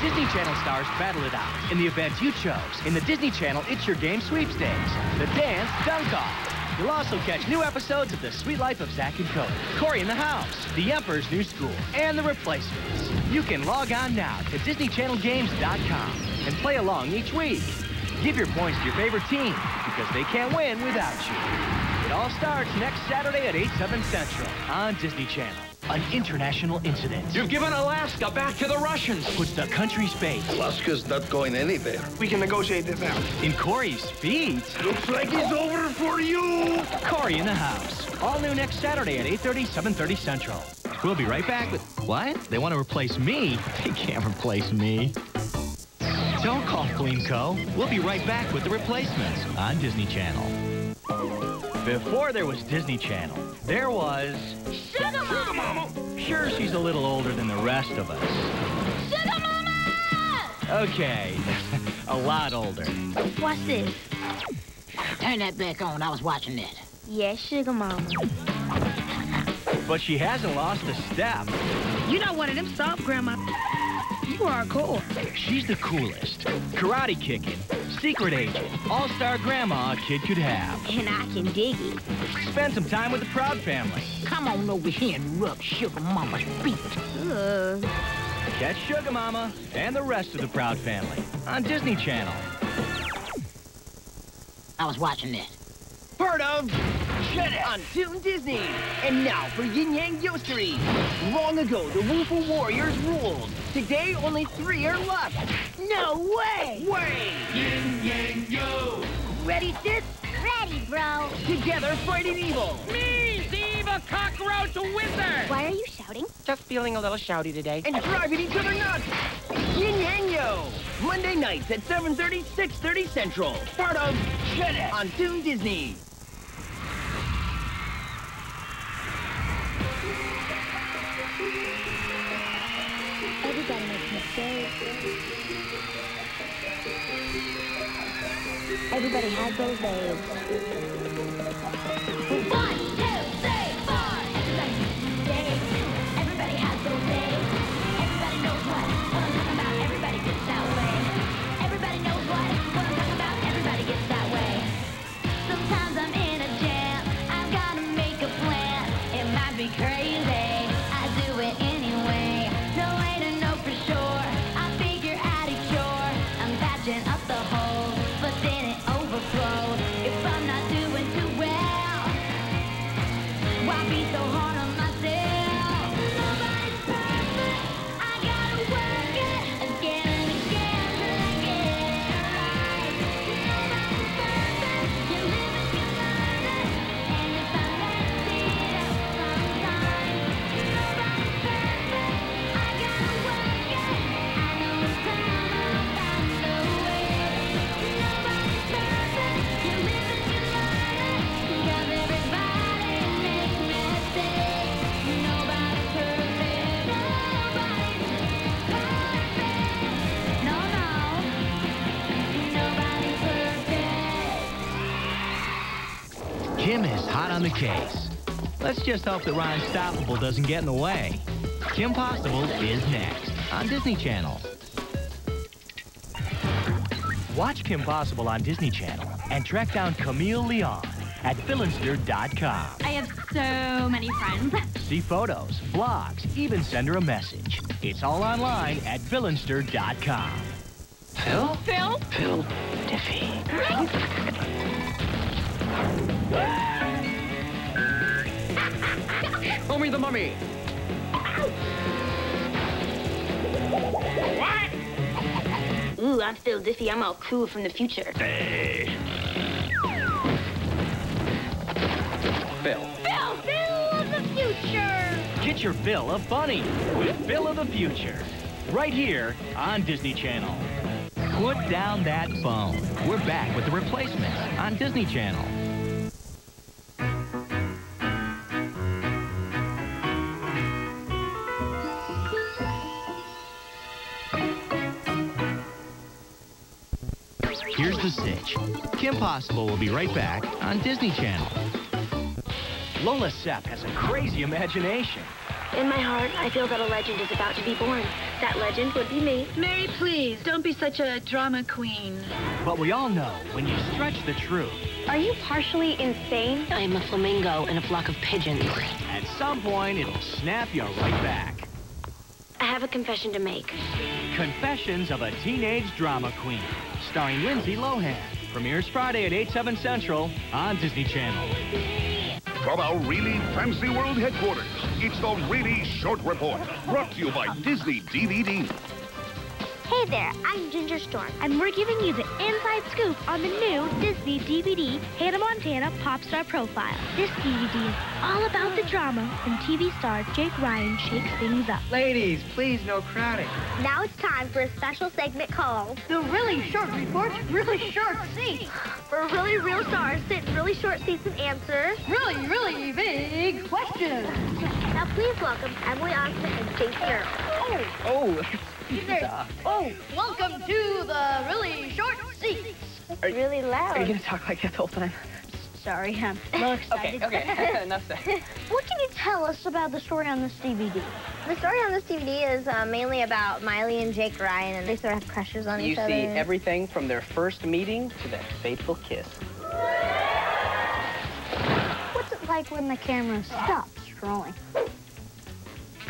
Disney Channel stars battle it out in the events you chose in the Disney Channel It's Your Game sweepstakes. The Dance Dunk Off. You'll also catch new episodes of The Sweet Life of Zack and Cody, Cory in the House, The Emperor's New School, and The Replacements. You can log on now to DisneyChannelGames.com and play along each week. Give your points to your favorite team because they can't win without you. It all starts next Saturday at 8, 7 Central on Disney Channel. An international incident. You've given Alaska back to the Russians. Puts the country's fate. Alaska's not going anywhere. We can negotiate this out. In Cory's feet. Looks like it's over for you. Cory in the House. All new next Saturday at 8.30, 7.30 Central. We'll be right back with... What? They want to replace me? They can't replace me. Don't call Queen Co. We'll be right back with the replacements on Disney Channel. Before there was Disney Channel, there was... Suga Mama! Sure, she's a little older than the rest of us. Suga Mama! Okay, a lot older. What's this? Turn that back on. I was watching that. Yes, Suga Mama. But she hasn't lost a step. You're not one of them soft grandma. You are cool. She's the coolest. Karate kicking, secret agent, all-star grandma a kid could have. And I can dig it. Spend some time with the Proud family. Come on over here and rub Suga Mama's feet. Ugh. Catch Suga Mama and the rest of the Proud family on Disney Channel. I was watching that. Part of Jetix on Toon Disney. And now for Yin Yang Yostery. Long ago, the Woo Foo Warriors ruled. Today, only three are left. No way! Way! Yin Yang Yo. Ready, Sis? Ready, bro. Together fighting evil. Me, Steve, a cockroach wizard. Why are you shouting? Just feeling a little shouty today. And driving each other nuts. Yin Yang Yo. Monday nights at 7.30, 6.30 Central. Part of Jetix on Toon Disney. Everybody has those days. Kim is hot on the case. Let's just hope that Ron Stoppable doesn't get in the way. Kim Possible is next on Disney Channel. Watch Kim Possible on Disney Channel and track down Camille Leon at Villainster.com. I have so many friends. See photos, blogs, even send her a message. It's all online at Villainster.com. Phil? Phil? Phil Diffy. Homie the mummy. Ooh, I'm still Diffy. I'm all cool from the future. Phil. Phil! Phil of the future! Get your fill of funny with Phil of the Future. Right here on Disney Channel. Put down that phone. We're back with the replacements on Disney Channel. Kim Possible will be right back on Disney Channel. Lola Cep has a crazy imagination. In my heart, I feel that a legend is about to be born. That legend would be me. Mary, please, don't be such a drama queen. But we all know when you stretch the truth, Are you partially insane? I am a flamingo in a flock of pigeons. at some point it'll snap you right back. I have a confession to make. Confessions of a Teenage Drama Queen, starring Lindsay Lohan. Premieres Friday at 8, 7 Central on Disney Channel. From our really fancy world headquarters, it's the Really Short Report, brought to you by Disney DVD. Hey there, I'm Ginger Storm, and we're giving you the inside scoop on the new Disney DVD Hannah Montana Pop Star Profile. This DVD is all about the drama when TV star Jake Ryan shakes things up. Ladies, please, no crowding. Now it's time for a special segment called The really short report, really short seats. Where really real stars sit in really short seats and answer. Really, really big questions. Now please welcome Emily Osment and Jason Earl. Oh, Oh, welcome to the really short seats. It's really loud. are you gonna talk like that the whole time? Sorry, I'm a little Okay, okay, enough said. what can you tell us about the story on this DVD? The story on this DVD is uh, mainly about Miley and Jake Ryan, and they sort of have crushes on You each other. You see everything from their first meeting to their fateful kiss. What's it like when the camera stops rolling?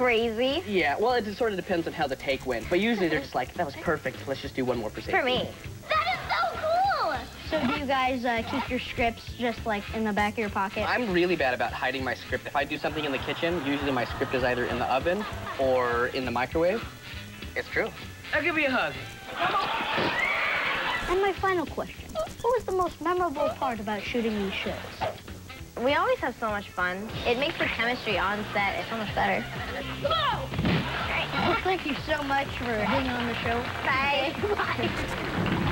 Crazy. Yeah, well, it just sort of depends on how the take went. But usually they're just like, that was perfect. Let's just do one more for safety. For me. That is so cool! So do you guys uh, keep your scripts just like in the back of your pocket? I'm really bad about hiding my script. If I do something in the kitchen, usually my script is either in the oven or in the microwave. It's true. I'll give you a hug. And my final question. What was the most memorable part about shooting these shows? We always have so much fun. It makes the chemistry on set so much better. Well, thank you so much for being on the show. Bye.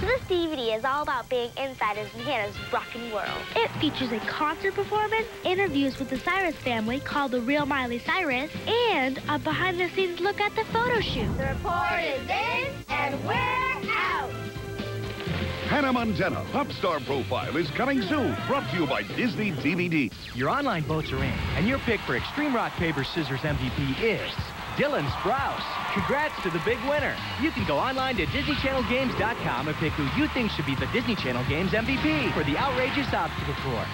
So this DVD is all about being inside of Hannah's rockin' world. It features a concert performance, interviews with the Cyrus family called The Real Miley Cyrus, and a behind-the-scenes look at the photo shoot. The report is in, and we're. Hannah Montana Pop Star Profile is coming soon, brought to you by Disney DVD. Your online votes are in, and your pick for Extreme Rock Paper Scissors MVP is Dylan Sprouse. Congrats to the big winner. You can go online to DisneyChannelGames.com and pick who you think should be the Disney Channel Games MVP for the outrageous obstacle course.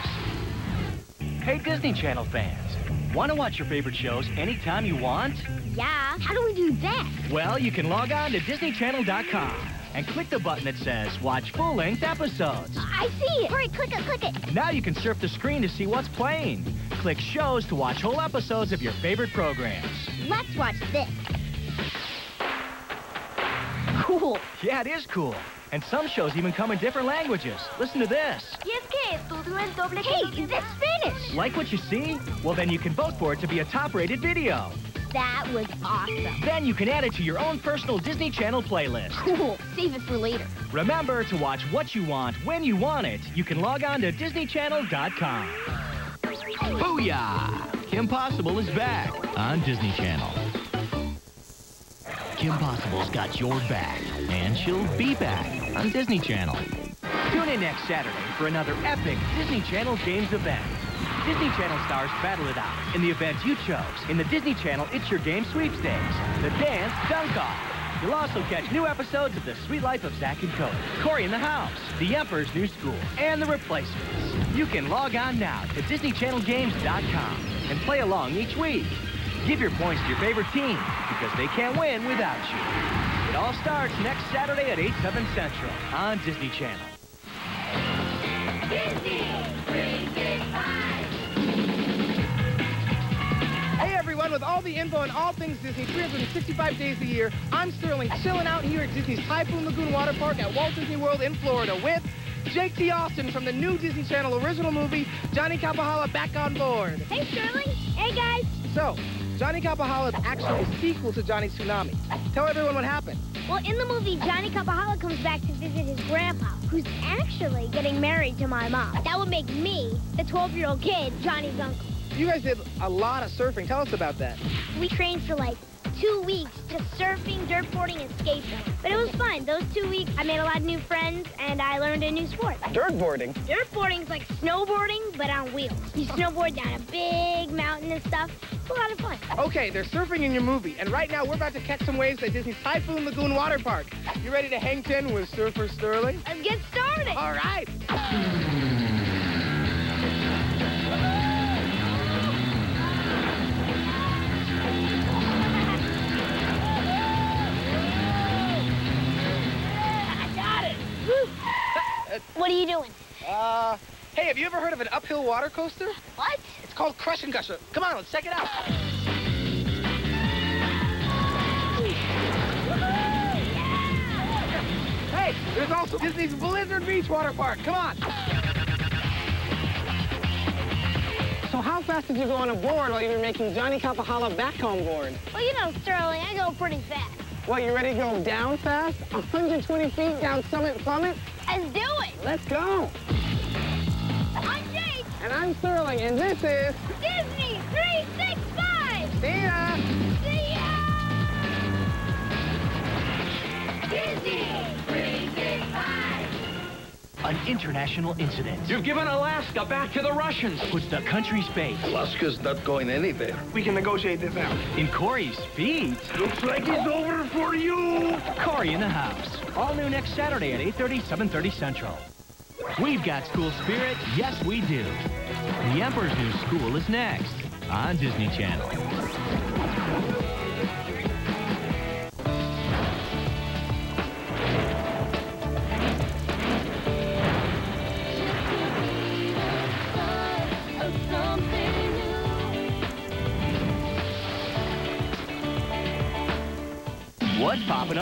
Hey, Disney Channel fans. Want to watch your favorite shows anytime you want? Yeah, how do we do that? Well, you can log on to DisneyChannel.com and click the button that says Watch Full-Length Episodes. I see it. Hurry, click it, click it. Now you can surf the screen to see what's playing. Click shows to watch whole episodes of your favorite programs. Let's watch this. Cool. Yeah, it is cool. And some shows even come in different languages. Listen to this. Hey, is this Spanish? Like what you see? Well, then you can vote for it to be a top-rated video. That was awesome. Then you can add it to your own personal Disney Channel playlist. Cool. Save it for later. Remember to watch what you want when you want it. You can log on to DisneyChannel.com. Booyah! Kim Possible is back on Disney Channel. Kim Possible's got your back, and she'll be back on Disney Channel. Tune in next Saturday for another epic Disney Channel Games event. Disney Channel stars battle it out in the events you chose in the Disney Channel It's Your Game sweepstakes, the Dance Dunk Off. You'll also catch new episodes of The Sweet Life of Zack and Cody, Cory in the House, The Emperor's New School, and The Replacements. You can log on now to DisneyChannelGames.com and play along each week. Give your points to your favorite team because they can't win without you. It all starts next Saturday at 8, 7 Central on Disney Channel. Hey everyone, with all the info on all things Disney 365 days a year, I'm Sterling chilling out here at Disney's Typhoon Lagoon Water Park at Walt Disney World in Florida with Jake T. Austin from the new Disney Channel original movie, Johnny Kapahala Back on Board. Hey, Sterling. Hey, guys. So, Johnny Kapahala is actually a sequel to Johnny Tsunami. Tell everyone what happened. Well, in the movie, Johnny Kapahala comes back to visit his grandpa, who's actually getting married to my mom. That would make me, the 12-year-old kid, Johnny's uncle. You guys did a lot of surfing. Tell us about that. We trained for like two weeks to surfing, dirtboarding, and skateboarding. But it was fun. Those two weeks, I made a lot of new friends, and I learned a new sport. Dirtboarding? Dirtboarding's like snowboarding, but on wheels. You snowboard down a big mountain and stuff. It's a lot of fun. Okay, they're surfing in your movie, and right now we're about to catch some waves at Disney's Typhoon Lagoon Water Park. You ready to hang ten with Surfer Sterling? Let's get started. All right. What are you doing? Uh, hey, have you ever heard of an uphill water coaster? What? It's called Crush and Gusher. Come on, let's check it out. Hey, there's also Disney's Blizzard Beach Water Park. Come on. So how fast did you go on a board while you were making Johnny Kapahala back home board? Well, you know, Sterling, I go pretty fast. What, you ready to go down fast? 120 feet down Summit Plummet? Let's do it. Let's go. I'm Jake. And I'm Sterling, and this is... Disney 365. See ya. See ya. Disney 365. An international incident You've given Alaska back to the Russians. puts the country's face Alaska's not going anywhere. We can negotiate this out. in Cory's feet. Looks like it's over for you. Corey in the house. All new next Saturday at 8.30, 7.30 Central. We've got school spirit. Yes, we do. The Emperor's New School is next on Disney Channel.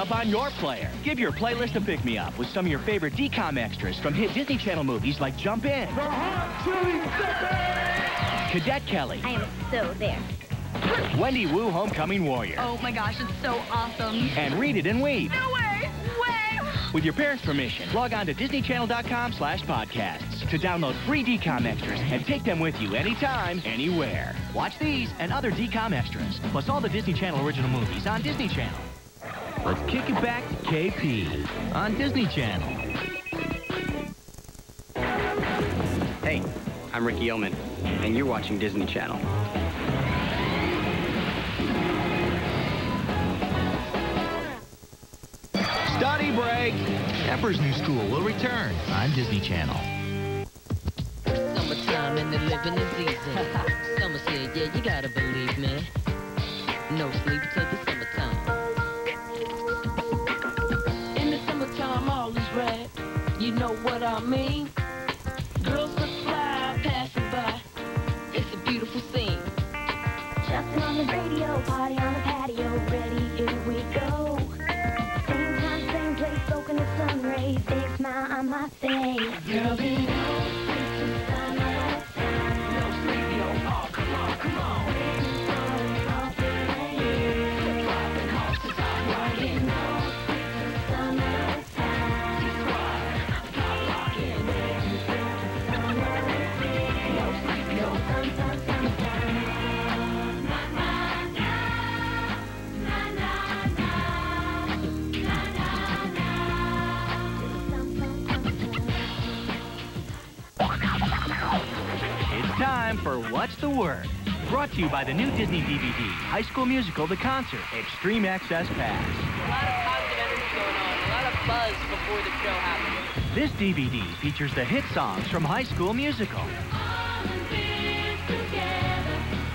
Up on your player? Give your playlist a pick-me-up with some of your favorite DCOM extras from hit Disney Channel movies like Jump In, Cadet Kelly, I am so there. Wendy Wu Homecoming Warrior, Oh my gosh, it's so awesome. and Read It and Weep. No way. Way. With your parents' permission, log on to disneychannel.com slash podcasts to download free DCOM extras and take them with you anytime, anywhere. Watch these and other DCOM extras, plus all the Disney Channel original movies on Disney Channel. Let's kick it back to KP on Disney Channel. Hey, I'm Ricky Ullman, and you're watching Disney Channel. Study break! Emperor's New School will return on Disney Channel. Summertime and the living is easy. Summer said, yeah, you gotta believe me. No sleep till the big smile on my face. Girl, we What's the Word? Brought to you by the new Disney DVD, High School Musical, The Concert, Extreme Access Pass. A lot of positive energy going on, a lot of buzz before the show happens. This DVD features the hit songs from High School Musical.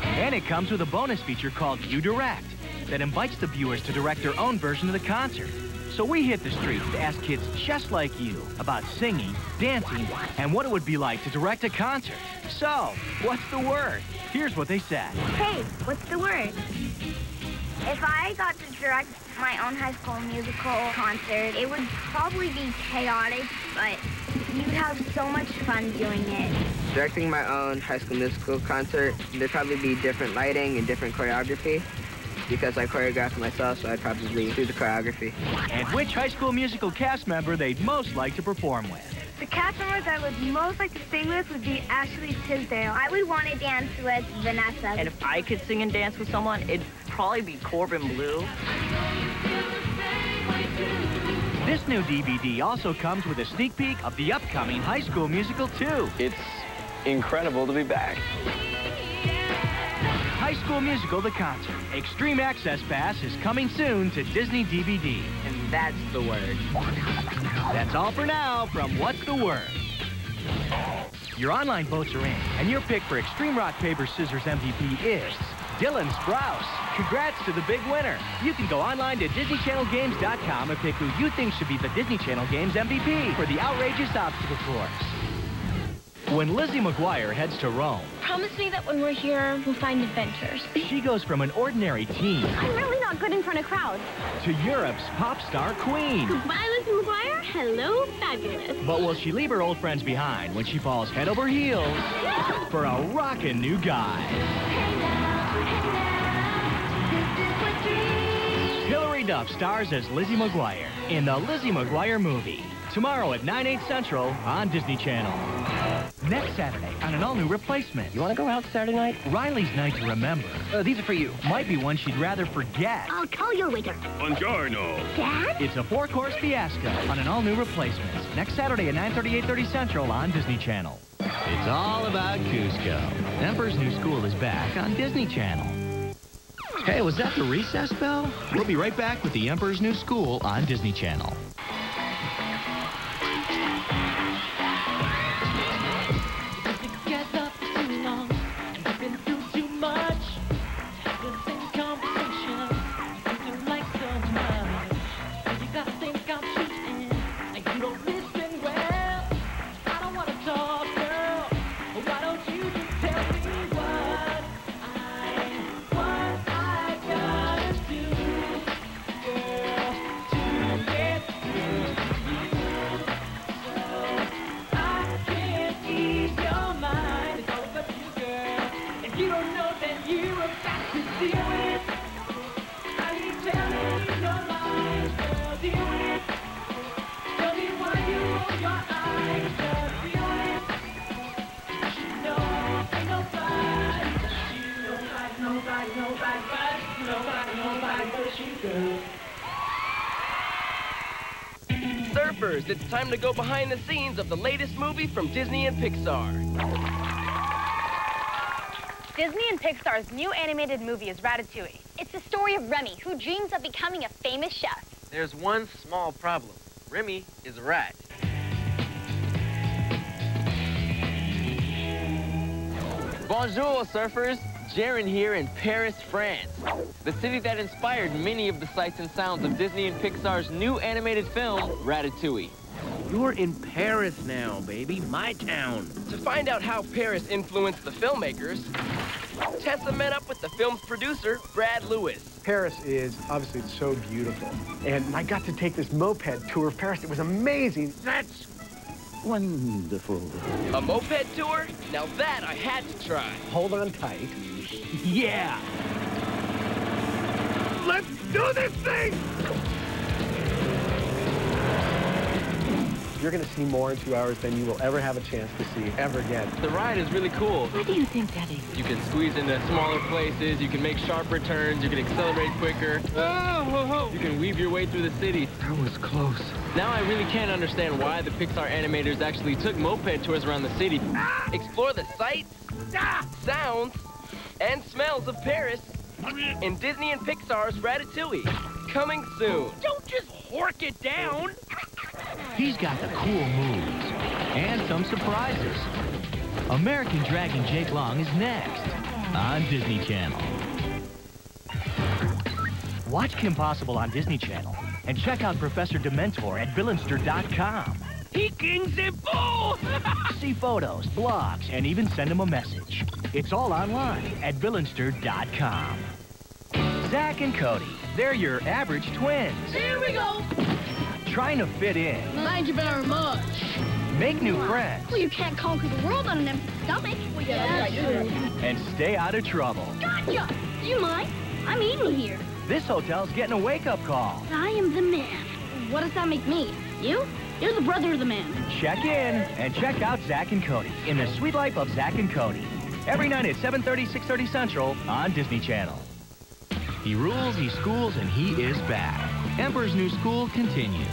And it comes with a bonus feature called You Direct that invites the viewers to direct their own version of the concert. So we hit the streets to ask kids just like you about singing, dancing, and what it would be like to direct a concert. So, what's the word? Here's what they said. Hey, what's the word? If I got to direct my own high school musical concert, it would probably be chaotic, but you'd have so much fun doing it. Directing my own high school musical concert, there'd probably be different lighting and different choreography because I choreographed myself, so I'd probably do the choreography. And which High School Musical cast member they'd most like to perform with. The cast members I would most like to sing with would be Ashley Tisdale. I would want to dance with Vanessa. And if I could sing and dance with someone, it'd probably be Corbin Bleu. This new DVD also comes with a sneak peek of the upcoming High School Musical 2. It's incredible to be back. High School Musical The Concert. Extreme Access Pass is coming soon to Disney DVD. And that's the word. That's all for now from What's the Word? Your online votes are in, and your pick for Extreme Rock, Paper, Scissors MVP is Dylan Sprouse. Congrats to the big winner. You can go online to DisneyChannelGames.com and pick who you think should be the Disney Channel Games MVP for the outrageous obstacle course. When Lizzie McGuire heads to Rome, Promise me that when we're here, we'll find adventures. she goes from an ordinary teen I'm really not good in front of crowds. to Europe's pop star queen. Goodbye, Lizzie McGuire. Hello, fabulous. But will she leave her old friends behind when she falls head over heels for a rockin' new guy? Hilary Duff stars as Lizzie McGuire in the Lizzie McGuire movie. Tomorrow at 9, 8 central on Disney Channel. Next Saturday on an all-new replacement. You want to go out Saturday night? Riley's Night to Remember. Uh, these are for you. Might be one she'd rather forget. I'll call your waiter. Buongiorno. Dad? It's a four-course fiasco on an all-new replacement. Next Saturday at 9.30, 8.30 Central on Disney Channel. It's all about Kuzco. Emperor's New School is back on Disney Channel. Hey, was that the recess bell? We'll be right back with the Emperor's New School on Disney Channel. Surfers, it's time to go behind the scenes of the latest movie from Disney and Pixar. Disney and Pixar's new animated movie is Ratatouille. It's the story of Remy, who dreams of becoming a famous chef. There's one small problem. Remy is a rat. Bonjour, surfers. Jaren here in Paris, France. The city that inspired many of the sights and sounds of Disney and Pixar's new animated film, Ratatouille. You're in Paris now, baby. My town. To find out how Paris influenced the filmmakers, Tessa met up with the film's producer, Brad Lewis. Paris is obviously so beautiful. And I got to take this moped tour of Paris. It was amazing. That's wonderful. A moped tour? Now that I had to try. Hold on tight. Yeah. Let's do this thing! You're going to see more in two hours than you will ever have a chance to see ever again. The ride is really cool. What do you think, Daddy? You can squeeze into smaller places, you can make sharper turns, you can accelerate quicker. Oh! You can weave your way through the city. That was close. Now I really can't understand why the Pixar animators actually took moped tours around the city. Ah! Explore the sights, ah! sounds, and smells of Paris in Disney and Pixar's Ratatouille. Coming soon. Don't just hork it down. He's got the cool moves and some surprises. American Dragon Jake Long is next on Disney Channel. Watch Kim Possible on Disney Channel and check out Professor Dementor at Villainster.com. He Villainster.com. Peking Zipo! See photos, blogs, and even send him a message. It's all online at Villainster.com. Zack and Cody, they're your average twins. Here we go. Trying to fit in, Thank you very much. make new friends, Well, you can't conquer the world on an empty stomach. Well, yeah, that's true. and stay out of trouble. Gotcha! Do you mind? I'm eating here. This hotel's getting a wake-up call. I am the man. What does that make me? You? You're the brother of the man. Check in and check out Zack and Cody in the Sweet Life of Zack and Cody. Every night at 7.30, 6.30 Central on Disney Channel. He rules, he schools, and he is back. Emperor's New School continues.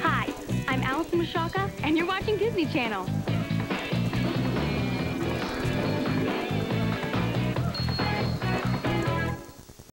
Hi, I'm Alyson Michalka, and you're watching Disney Channel.